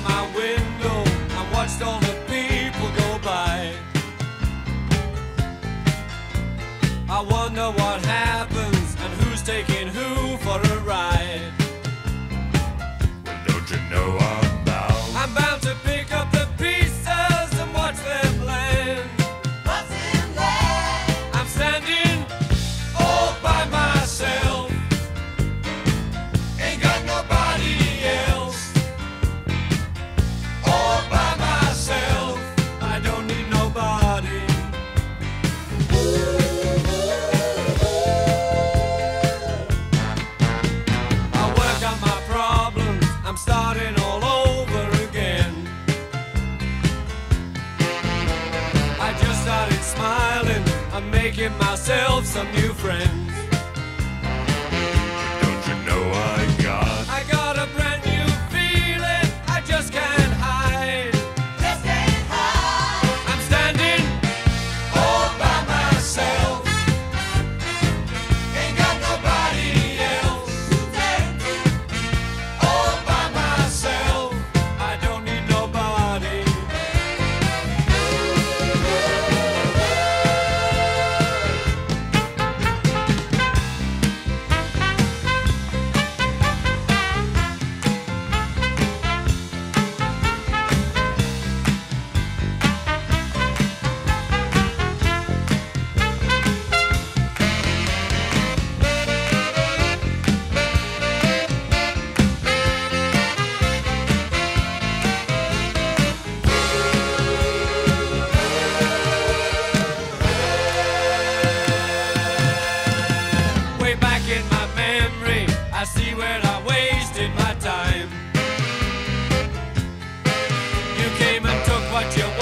my window watched all the people go by. I wonder what happens and who's taking who for a ride. I'm making myself some new friends. what you